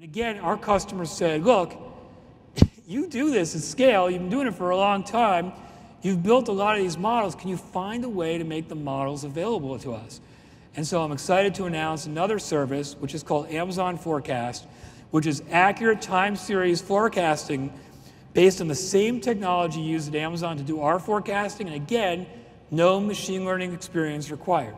And again, our customers said, look, you do this at scale, you've been doing it for a long time, you've built a lot of these models, can you find a way to make the models available to us? And so I'm excited to announce another service, which is called Amazon Forecast, which is accurate time series forecasting based on the same technology used at Amazon to do our forecasting, and again, no machine learning experience required.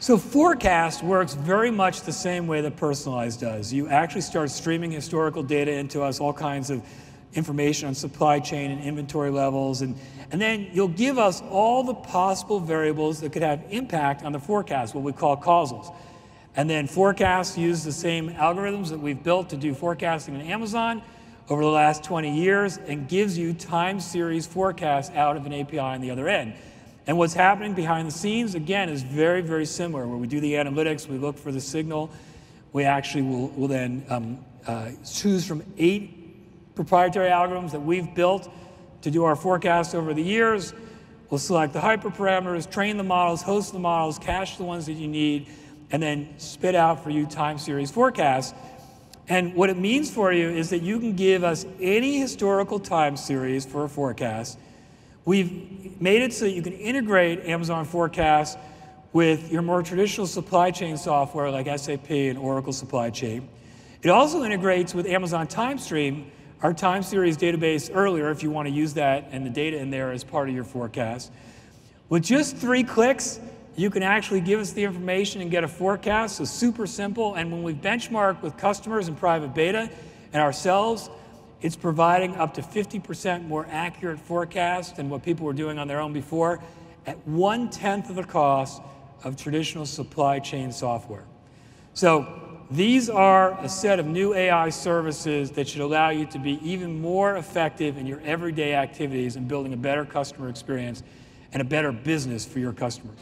So forecast works very much the same way that Personalize does. You actually start streaming historical data into us, all kinds of information on supply chain and inventory levels, and, and then you'll give us all the possible variables that could have impact on the forecast, what we call causals. And then forecasts use the same algorithms that we've built to do forecasting in Amazon over the last 20 years and gives you time series forecasts out of an API on the other end. And what's happening behind the scenes, again, is very, very similar. Where we do the analytics, we look for the signal. We actually will, will then um, uh, choose from eight proprietary algorithms that we've built to do our forecast over the years. We'll select the hyperparameters, train the models, host the models, cache the ones that you need, and then spit out for you time series forecasts. And what it means for you is that you can give us any historical time series for a forecast We've made it so that you can integrate Amazon Forecast with your more traditional supply chain software like SAP and Oracle Supply Chain. It also integrates with Amazon TimeStream, our time series database earlier, if you want to use that and the data in there as part of your forecast. With just three clicks, you can actually give us the information and get a forecast. So super simple. And when we benchmark with customers in private beta and ourselves, it's providing up to 50% more accurate forecasts than what people were doing on their own before at one tenth of the cost of traditional supply chain software. So these are a set of new AI services that should allow you to be even more effective in your everyday activities and building a better customer experience and a better business for your customers.